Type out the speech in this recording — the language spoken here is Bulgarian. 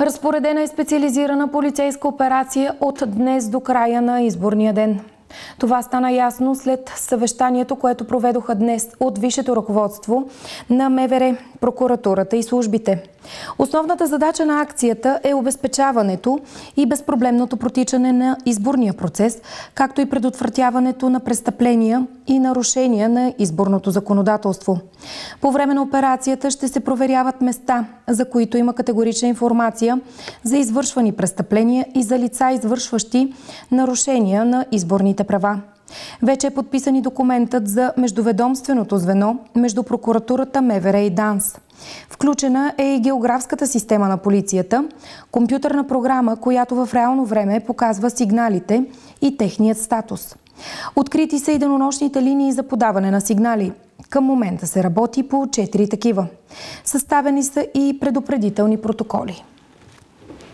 Разпоредена е специализирана полицейска операция от днес до края на изборния ден. Това стана ясно след съвещанието, което проведоха днес от висшето ръководство на МВР, прокуратурата и службите. Основната задача на акцията е обезпечаването и безпроблемното протичане на изборния процес, както и предотвратяването на престъпления и нарушения на изборното законодателство. По време на операцията ще се проверяват места, за които има категорична информация за извършвани престъпления и за лица, извършващи нарушения на изборните права. Вече е подписан и документът за междуведомственото звено между прокуратурата, МВР и ДАНС. Включена е и географската система на полицията, компютърна програма, която в реално време показва сигналите и техният статус. Открити са и денонощните линии за подаване на сигнали. Към момента се работи по 4 такива. Съставени са и предупредителни протоколи.